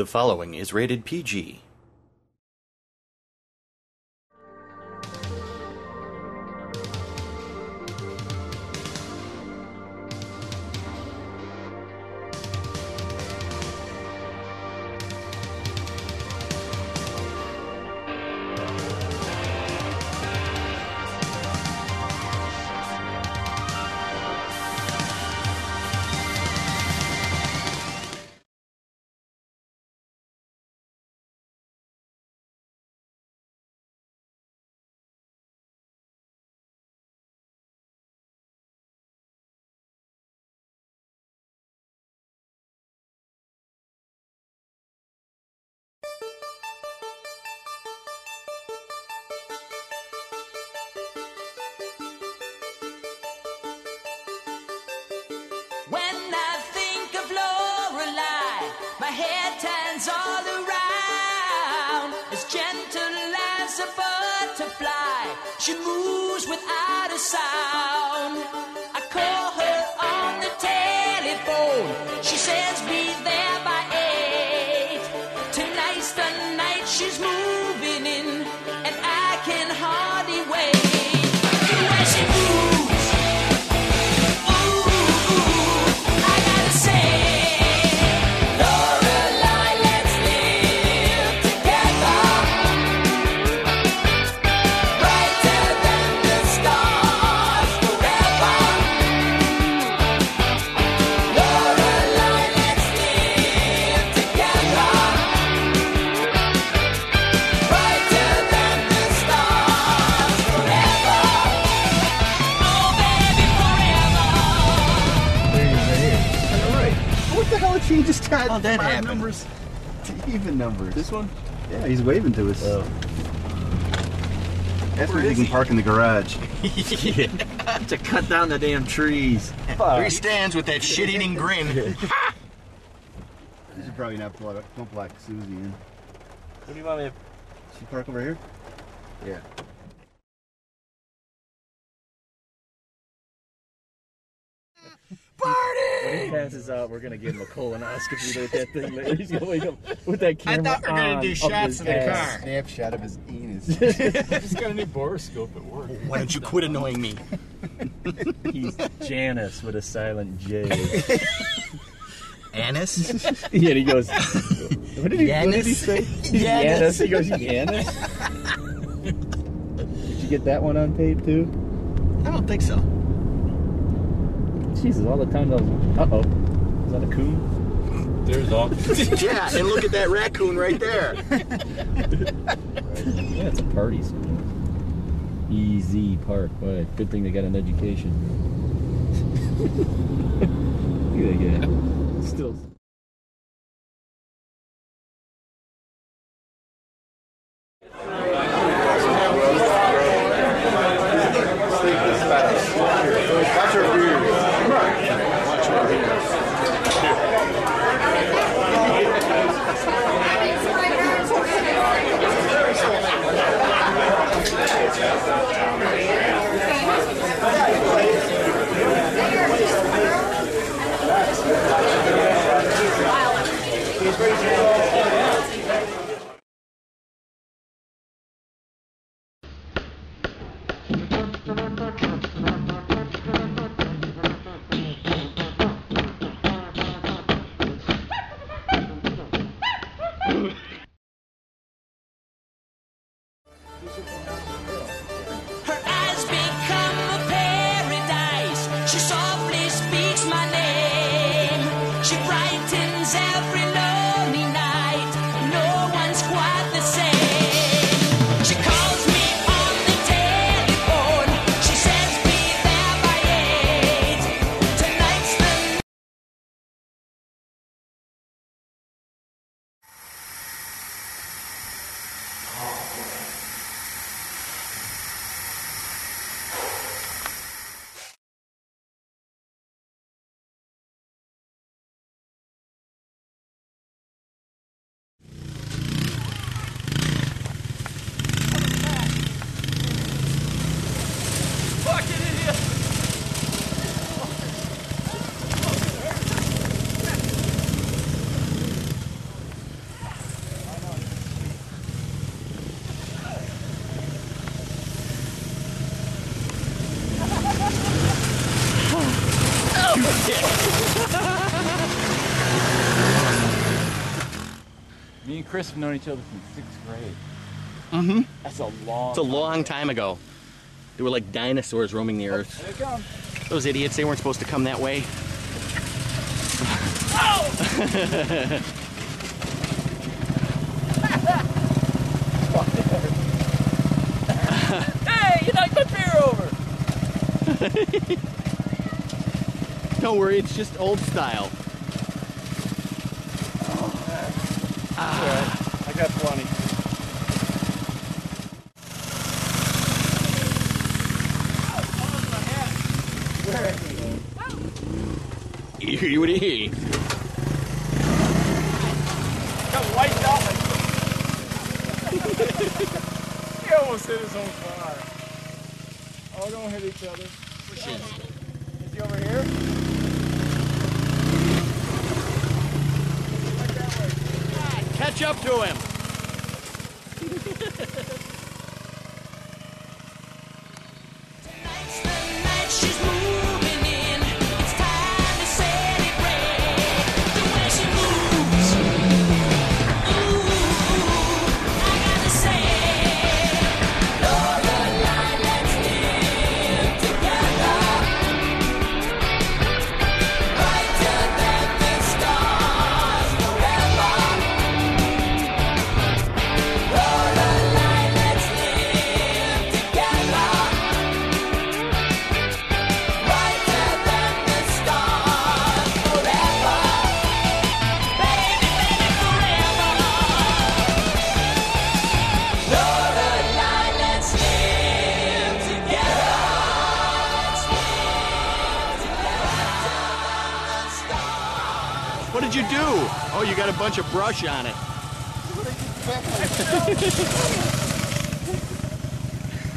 The following is rated PG. She moves without a sound. He oh, How'd that five happen? numbers to even numbers. This one? Yeah, he's waving to us. Oh. That's where you can park in the garage. to cut down the damn trees. There he stands with that shit-eating grin. You should probably not block, don't block Susie in. What do you want me to... She park over here? Yeah. When he passes out, we're gonna give him a colonoscopy with that thing later. He's gonna wake up with that camera I thought we were gonna do shots his in the ass. car. Snapshot of his anus. just got a new borescope at work. Why don't you quit annoying me? He's Janice with a silent J. Anise? yeah, and he goes. What did he, what did he Yanis? say? Yanis. He goes, Yanis. did you get that one on tape too? I don't think so. Jesus, all the time those. Uh oh. Is that a coon? There's all. Yeah, and look at that raccoon right there. Yeah, it's a party school. Easy Park. Boy, good thing they got an education. Look at that guy. Still. every Me and Chris have known each other since sixth grade. Mm-hmm. That's a long. It's a long time ago. They were like dinosaurs roaming the earth. There it comes. Those idiots, they weren't supposed to come that way. Hey, you knocked my beer over. Don't worry, it's just old style. I got plenty. Eee. Got wiped out. he almost hit his own car. Oh, don't hit each other. Is he over here? Catch up to him. Bunch of brush on it.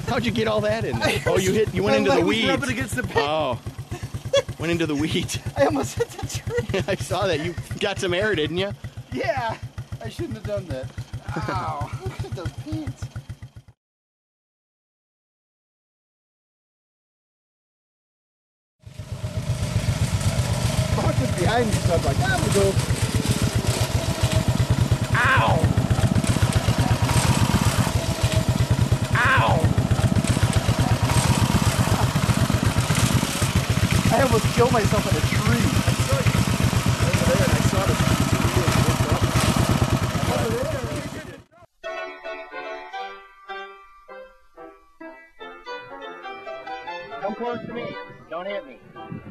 How'd you get all that in there? Oh, you hit. You went into the leg was weeds. rubbing against the paint. Oh, went into the weeds. I almost hit the tree. I saw that. You got some air, didn't you? Yeah, I shouldn't have done that. Ow! Look at those pants. Mark behind me, so I'm like, ah, we'll go. I almost killed myself in a tree. Come close to me. Don't hit me.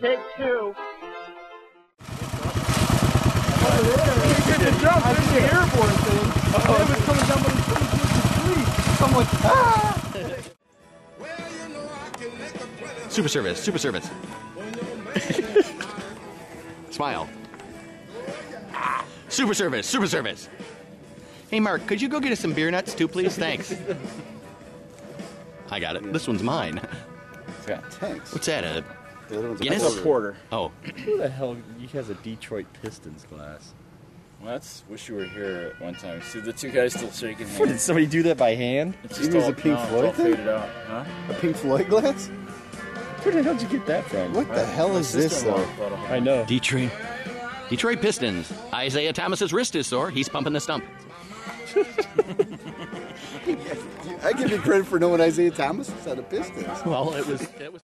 Take two. I did the airborne thing. Oh. It was coming down, but it was the tree. So I'm like, ah! Super service. Super service. Smile. Ah, Super service. Super service. Hey, Mark, could you go get us some beer nuts too, please? Thanks. I got it. This one's mine. It's got Thanks. What's that? A The other one's a Guinness? quarter. porter. Oh, Who the hell has a Detroit Pistons glass? Well, that's wish you were here at one time. See the two guys still shaking What, did hands. somebody do that by hand? It's You just mean all, a Pink no, it's Floyd all thing? faded out, huh? A Pink Floyd glass? Where the hell did you get that from? What the hell My is this, sister-in-law though? bought a whole- I know. Detroit. Detroit Pistons. Isiah Thomas's wrist is sore. He's pumping the stump. I give you credit for knowing Isiah Thomas is on the Pistons. Well, it was. It was.